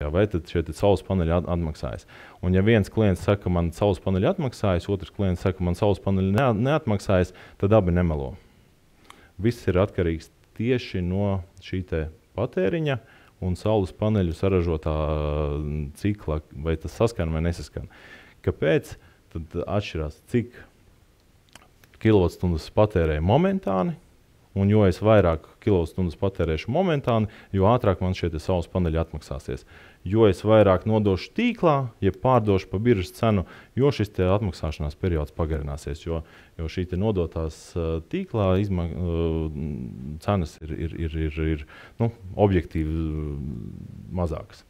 Vai tad šie saules paneļi at atmaksājas? Un, ja viens klients saka, ka man saules paneļi atmaksājas, otrs klients saka, ka man saules paneļi ne neatmaksājas, tad abi nemelo. Viss ir atkarīgs tieši no šī patēriņa un saules paneļu saražotā cikla, vai tas saskan vai nesaskan. Kāpēc? Tad atšķirās, cik kilovatstundas patērēja momentāni, Un jo es vairāk kilovatstundas patērēšu momentāni, jo ātrāk man šie saules paneļi atmaksāsies. Jo es vairāk nodošu tīklā, ja pārdošu pa biržas cenu, jo šis atmaksāšanās periods pagarināsies. Jo, jo šī nodotās tīklā izma, cenas ir, ir, ir, ir, ir nu, objektīvi mazākas.